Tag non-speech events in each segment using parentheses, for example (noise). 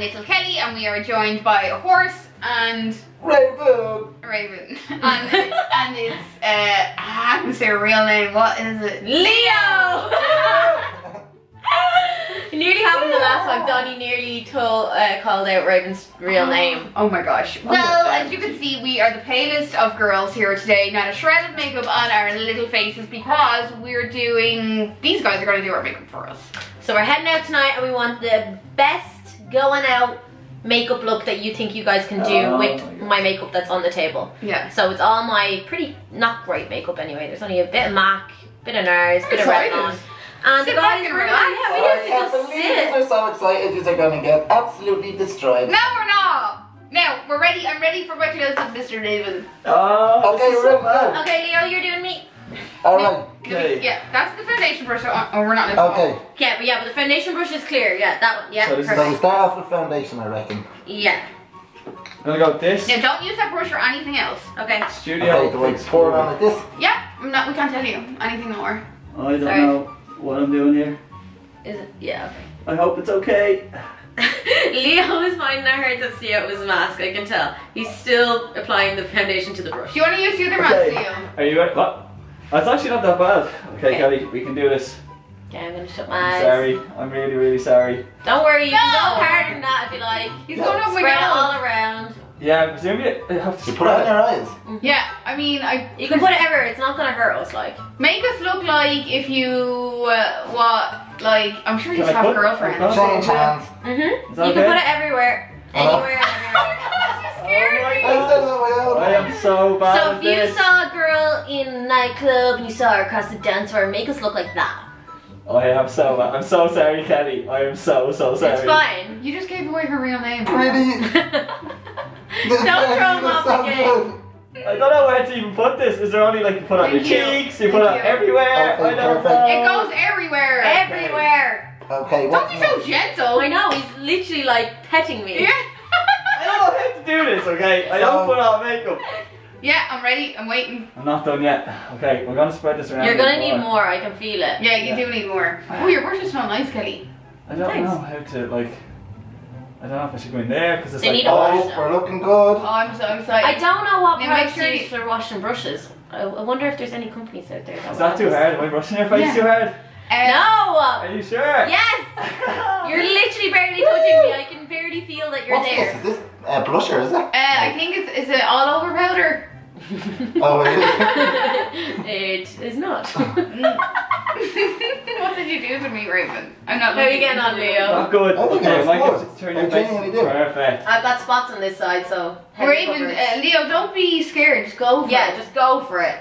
Little and Little Kelly, and we are joined by a horse and Raven. raven. (laughs) and and it's uh, I can say a real name. What is it? Leo! it (laughs) nearly happened the last time. Donny nearly told, uh, called out Raven's real name. Oh my gosh. Well, as you can see, we are the palest of girls here today. Not a shred of makeup on our little faces because we're doing. These guys are going to do our makeup for us. So we're heading out tonight and we want the best going out makeup look that you think you guys can do Oh with my my makeup that's on the table. Yeah. So it's all my pretty, not great makeup anyway. There's only a bit of MAC, bit of NARS, bit of excited. Revlon. And Sit the back guys and were relax. yeah, I we have to can't just believe sit. you're so excited. You're going to get absolutely destroyed. No, we're not. Now we're ready. I'm ready for my close up, Mr. David. Oh, okay, this so. Okay, Leo, you're doing me. All right. Okay. Yeah, that's the foundation brush. Oh, oh, we're not. Okay. Yeah, but yeah, but the foundation brush is clear. Yeah, that one. Yeah, So this is- So we start off with foundation, I reckon. Yeah. I'm gonna go with this. Yeah, don't use that brush for anything else. Okay. Studio. Okay, do I pour it on like this? Yeah, I'm not. We can't tell you anything more. I don't Sorry. know what I'm doing here. Is it? Yeah. Okay. I hope it's okay. Okay. (laughs) Leo is finding it hard to see out his mask. I can tell. He's still applying the foundation to the brush. Do you want to use the other Okay. mask, Leo? Are you ready? What? Oh, It's actually not that bad. Okay, Okay. Kelly, we can do this. Okay, I'm gonna shut my I'm eyes. sorry. I'm really, really sorry. Don't worry, you can No. go harder than that if you like. He's Yeah. going over my Spread it all around. Yeah, I presume you I have to You put it in spread your eyes. Yeah, I mean, I You can put it everywhere. It's not gonna hurt us. Like. make us look like if you uh, what like I'm sure you Can have put- girlfriends. I've Change hands. Mhm. Is that You can put it everywhere. Hello? Anywhere. everywhere. (laughs) scared Oh I said it on. I am so bad So if you this. saw a girl in a nightclub and you saw her across the dance floor, make us look like that. Oh, I am so bad. I'm so sorry, Kelly. I am so, so sorry. It's fine. You just gave away her real name. Pretty. (laughs) Don't throw him off So again. good. I don't know where to even put this. Is there only like you put on your cheeks, you Thank put it you. everywhere? Okay, I don't perfect. know. It goes everywhere. Everywhere. Okay, Don't be so gentle. I know. He's literally like petting me. Yeah. I don't know how to do this, okay? I don't So- put on makeup. yeah, I'm ready. I'm waiting. I'm not done yet. Okay, we're gonna spread this around. You're gonna need more. I can feel it. Yeah, you do need more. Oh, your brushes smell nice, Kelly. I don't Thanks. know how to like. I don't know if I should go in there because it's They like. need a wash. Oh, we're looking good. Oh, I'm so excited. I don't know what Now make products sure you you- for washing brushes. I, I wonder if there's any companies out there that Is would that too hard? Am I brushing your face Yeah. too hard? Uh, No. Are you sure? Yes. (laughs) You're literally barely touching me. I can barely feel that you're What's there. this? Is this uh, blusher, is it? Uh, I think it's is it all over powder. (laughs) Oh, it is. (laughs) it is not. what did you do to me, Raven? I'm not. How are you looking getting on, into Leo? Not good. I think okay, it's I might good. have to turn I your face. genuinely do. Perfect. I've got spots on this side, so. Raven, uh, Leo, don't be scared. Just go. For yeah, it. just go for it.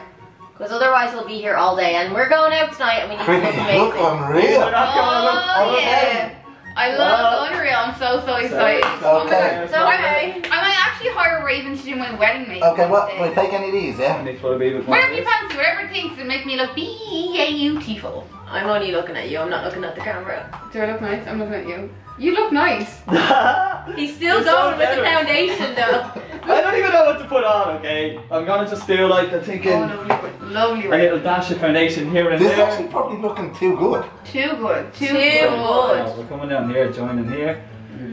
Because otherwise we'll be here all day. And we're going out tonight and we need to (laughs) look Pretty. amazing. Look You're unreal. not gonna look. Oh okay. yeah. I love Well. Unreal. I'm so so excited. Okay. Oh so, okay. I might actually hire Raven to do my wedding makeup. Okay, what? one Can I day. take any of these, yeah? need to put a bit more. Whatever you fancy, whatever it thinks to make me look beautiful. I'm only looking at you. I'm not looking at the camera. Do I look nice? I'm looking at you. You look nice. (laughs) He's still You're so going with the foundation though. (laughs) I don't even know what to put on, okay? I'm gonna just do like I'm thinking Oh, lovely, lovely a little dash of foundation here and This is actually probably looking too good. Too good. Too, Too good. Oh, we're coming down here, joining here.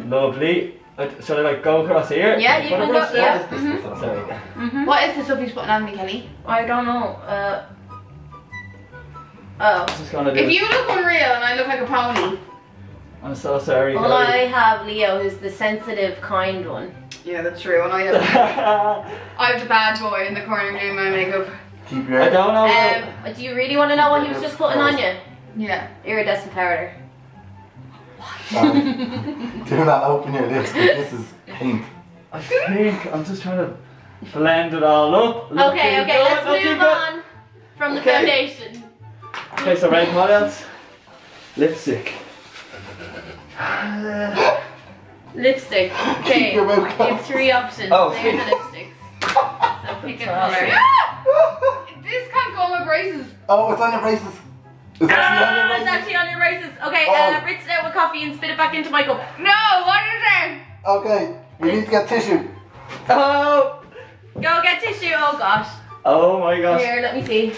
Lovely. Uh, Should I like go across here? Yeah, you can go- yeah. What is this mhm. stuff? Sorry. Mm-hmm. What is the stuff he's putting on me, Kelly? I don't know. Uh. Oh. Just gonna do If it. you look unreal and I look like a pony. I'm so sorry. Well, I have Leo, who's the sensitive, kind one. Yeah, that's true. And I have, I (laughs) I have the bad boy in the corner doing my makeup. Keep your. don't know. Um, do you really want to know what he was just putting on you? Yeah. Iridescent powder. Sorry. (laughs) Do not open your lips. 'cause This is pink. I think I'm just trying to blend it all up. Looking Okay, okay, let's looking move good. on from the Okay. foundation. Okay, so right, what else? Lipstick. Lipstick. (laughs) Okay, Keep your mouth you have three options. Oh, There's the lipsticks. (laughs) So pick a color. (laughs) This can't go on my braces. Oh, it's on your braces. It's actually on Ah, your it's braces. actually on your braces. Okay, Oh. uh, rinse it out with coffee and spit it back into my cup. No, what is it? Okay, we need to get tissue. Oh! Go get tissue. Oh gosh. Oh my gosh. Here, let me see.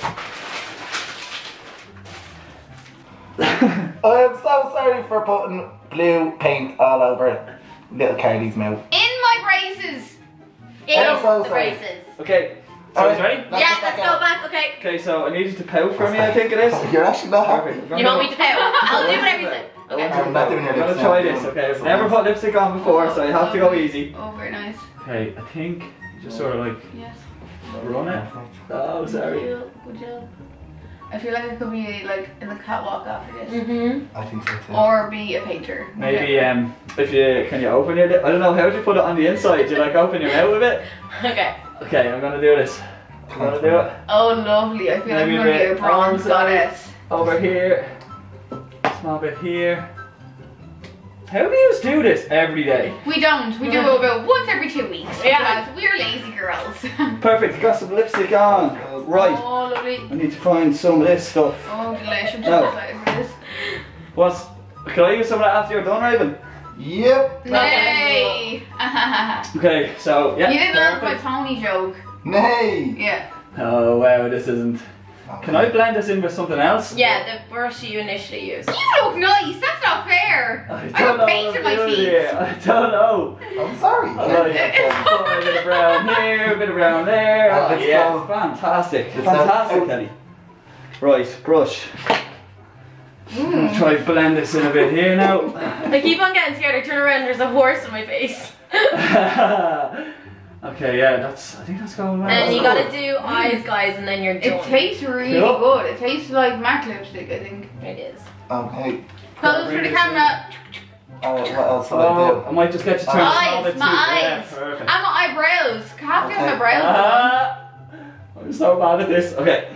I am so sorry for putting blue paint all over little Carly's mouth. In my braces. In I'm so the sorry. braces. Okay, so he's ready? Let's yeah, let's go out. back. Okay. Okay, so I need you to pout for me, I think it is. (laughs) You're actually not Perfect. happy. You want me to pay? (laughs) I'll do whatever you say. Okay. I'm not doing your I'm gonna try this, okay? I've never put lipstick on before, so I have to go easy. Oh, very nice. Okay, I think just sort of like Yes. run it. Oh, sorry. Good job. I feel like I could be like in the catwalk after this. Mm-hmm. I think so too. Or be a painter. Maybe um, if you can you open your? I don't know. How would you put it on the inside? Do you like open your mouth a bit? (laughs) Okay. Okay, I'm gonna do this. I'm gonna do it Oh, lovely. I feel like I'm going to a be a bronze goddess. over here. Small bit here. How do you do this every day? We don't. We do it about once every two weeks. Yeah. We're lazy girls. (laughs) Perfect. You Got some lipstick on. Oh, right. Oh, lovely. I need to find some of this stuff. Oh, delicious. I'm No. so excited for this. What's? Can I use some of that after you're done, Raven? Yep. Nay. (laughs) Okay. So yeah. you didn't laugh my perfect. Tony joke. Nay. Yeah. Oh wow, this isn't. Can I blend this in with something else? Yeah, the brush you initially used. You look nice. That's not fair. I I don't got know paint what in my doing teeth. here. I don't know. I'm sorry. I like a bit of brown here, a bit of brown there. Ah, oh, let's yeah, go. fantastic, It's fantastic, out- Kenny. Right, brush. Hmm. I'm gonna try to blend this in a bit here now. (laughs) I keep on getting scared. I turn around, there's a horse in my face. (laughs) okay, yeah, that's. I think that's going well. and you gotta do eyes, guys, and then you're It tastes really Cool. good. It tastes like MAC lipstick, I think. It is. Okay. Close for the Really camera. Alright, what else will Oh, I do? I might just get you to turn this Eyes, on a my too. Yeah, eyes. And my eyebrows. Can't get my Okay. brows. Ah, I'm so bad at this. Okay,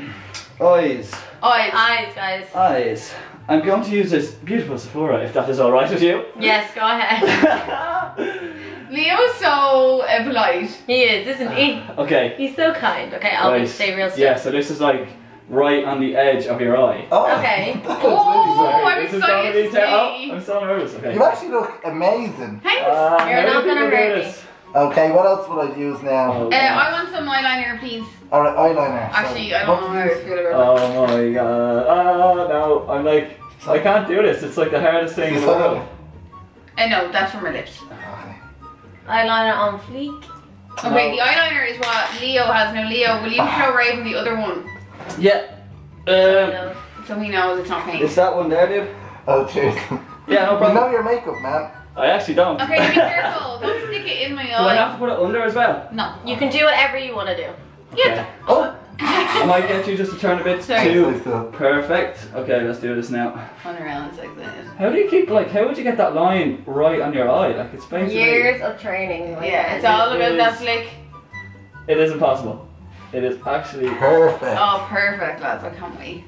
eyes, done. Eyes. Eyes, guys. eyes. I'm going to use this beautiful Sephora if that is all right with you. Yes, go ahead. (laughs) Leo's so uh, polite. He is, isn't he? (sighs) okay. He's so kind. Okay, I'll Right. stay real still. Yeah, so this is like right on the edge of your eye. Oh, Okay. (laughs) Oh, really I'm This excited gonna be to ter- oh. I'm so nervous. Okay. You actually look amazing. Thanks. Uh, You're how not do people gonna do hurt me. this? Okay, what else would I use now? Oh, uh, I want some eyeliner, please. Alright, eyeliner. So, Actually, I don't know how you I use? feel about it. Oh my god. Oh no, I'm like, I can't do this. It's like the hardest thing in the world. (laughs) I know, that's for my lips. Okay. Eyeliner on fleek. Okay, No. the eyeliner is what Leo has. Now, Leo, will you show Raven the other one? Yeah. Um, No. So he knows it's not paint. is that one there, dude? Oh, cheers. (laughs) Yeah, no you know your makeup, man. I actually don't. Okay, be (laughs) careful. Don't stick it in my eye. Do I have eye. to put it under as well? No. You can do whatever you want to do. Yeah. Oh, I might get you just to turn a bit Sorry. too. Perfect. Okay, let's do this now. Run around like this. How do you keep like? How would you get that line right on your eye? Like it's basically. Years of training. my Yeah, it's all about that. flick. It is impossible. It is actually. Perfect. Oh, perfect, lads. I can't wait.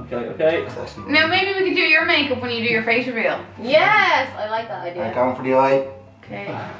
Okay. Okay. Now, maybe we could do your makeup when you do your face reveal. Yes, I like that Alright, idea. going for the eye. Okay. (sighs)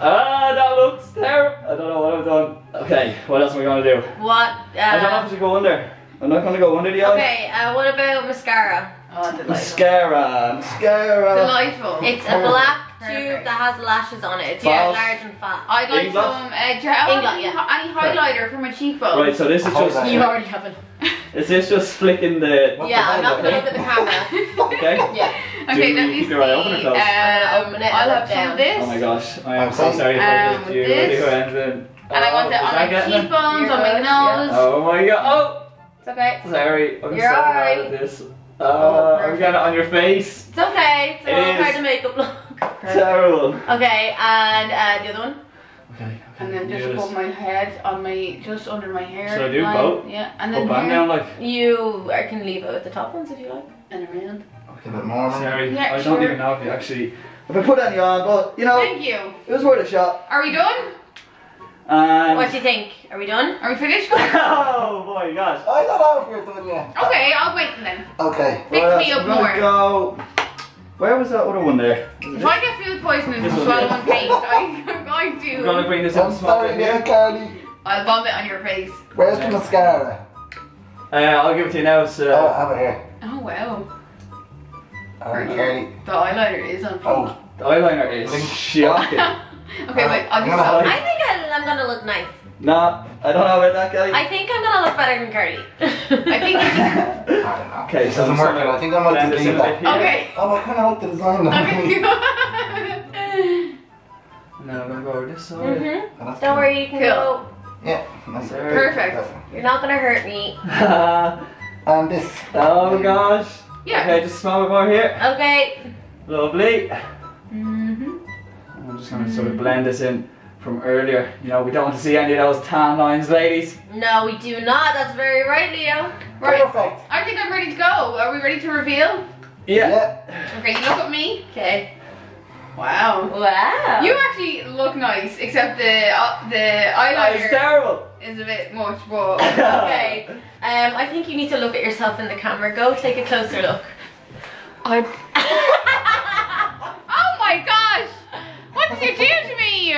Ah, that looks terrible. I don't know what I've done. Okay, what else am I gonna do? What? I don't know Uh, if I should go under. I'm not gonna go under the eye. okay, uh, what about mascara? Oh, delightful. Mascara, mascara. Delightful. It's a black tube that has lashes on it. It's False. large and fat. I'd like Inglot? some uh, gel, Inglot, any, yeah. any highlighter for my cheekbones. Right, so this is just. Highlight. You already have it. (laughs) Is this just flicking the? What Yeah, the I'm not hell, gonna look at the camera. (laughs) Okay. Yeah. Okay, let me keep see. your eye open or closed? Um, I'll have some of this. Oh my gosh, I am so saying- sorry if Um, I did with you. this. Really horrendous. And I want it Oh, on my that getting it? cheekbones, on my good, yeah. nose. Oh my god. Oh! It's okay. Oh, sorry. I'm You're so bad alright. at this. Oh, Uh, I'm perfect. getting it on your face. It's okay. It's It all is. part of makeup look. (laughs) Terrible. Okay, and uh, the other one? Okay. okay. And then just put my head on my, just under my hair. Should I do line. both? Yeah, and then Up here down like. You I can leave it with the top ones if you like. and around. Okay, A bit more. Sorry, Yeah, I don't even know if you actually. If I put any on, but you know, Thank you. it was worth a shot. Are we done? And. What do you think? Are we done? Are we finished? (laughs) oh my gosh. I don't know if you're done yet. Okay, I'll wait then. Okay. Fix Right, me up I'm more. Go. Where was that other one there? If I get food poisoning This from one, swallowing yeah. paint, I'm going I'm gonna bring this up I'm sorry, yeah, here. Carly. I'll vomit on your face. Where's the mascara? Uh, I'll give it to you now. So. Oh, I have it here. Oh wow. Alright, Right Carly. The eyeliner is on. Oh, The eyeliner is Blink. shocking. (laughs) okay, wait. I'll just. stop. I think I, I'm gonna look nice. nah, I don't know about that guy. I think I'm gonna look better than Carly. (laughs) I think I don't know. Okay, This so isn't I'm just working. gonna I think I might blend this delete in a bit that. here. Okay. Oh, I kind of like the design. Okay. And (laughs) then I'm gonna go over this side. Mhm. Oh, Don't cool. worry, you can Cool. go. Yeah. nice. There. Perfect. You're not gonna hurt me. (laughs) And this. oh gosh. Yeah. Okay, just smell bit more here. Okay. Lovely. Mhm. I'm just gonna sort of blend this in from earlier. You know, we don't want to see any of those tan lines, ladies. No, we do not. That's very right, Leo. Right. Perfect. I think I'm ready to go. Are we ready to reveal? Yeah. Okay, you look at me. Okay. Wow. Wow. You actually look nice, except the uh, the That is eyeliner terrible. is a bit much. But (laughs) Okay. Um, I think you need to look at yourself in the camera. Go take a closer look. I. oh my gosh! What did you do to me?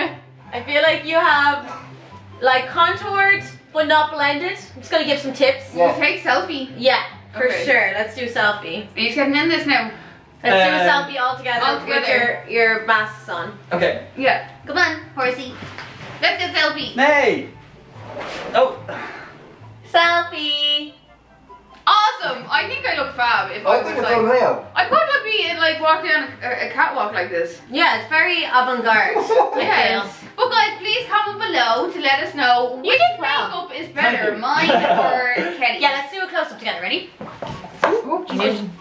I feel like you have like contoured but not blended. I'm just gonna give some tips. Yeah. Take selfie. Yeah, for Okay. sure. Let's do a selfie. Are you getting in this now? Let's do a Um, selfie all together, all with your, your masks on. Okay. Yeah. Come on, horsey. Let's get selfie. Nay. Oh. Selfie. Awesome. I think I look fab. If I, I was think it's like, unreal. I could like be in, like walking on a, a catwalk like this. Yeah, it's very avant-garde. (laughs) Yes. But guys, please comment below to let us know which did well. makeup is better, mine (laughs) or Kenny. Yeah, let's do a close-up together. Ready? Oh, Jesus. (laughs)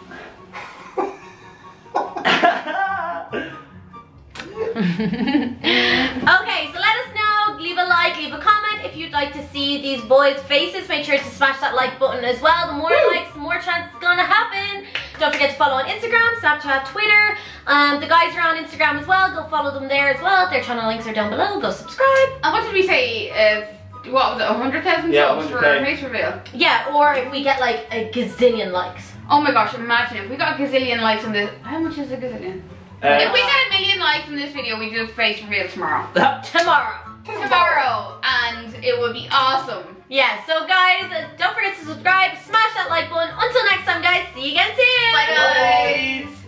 Okay, so let us know. Leave a like, leave a comment if you'd like to see these boys' faces. Make sure to smash that like button as well. The more likes, the more chance it's gonna happen. Don't forget to follow on Instagram, Snapchat, Twitter. Um, the guys are on Instagram as well. Go follow them there as well. Their channel links are down below. Go subscribe. And what did we say? Uh, what was it? 100,000 Yeah, subs 100K. our face reveal? Yeah, or if we get like a gazillion likes. Oh my gosh, imagine if we got a gazillion likes on this. How much is a gazillion? Uh, if we get a million likes on this video, we do a face reveal tomorrow. (laughs) Tomorrow tomorrow and it would be awesome. Yeah, so guys, uh, don't forget to subscribe, smash that like button. Until next time, guys, see you again soon. Bye, guys. Bye.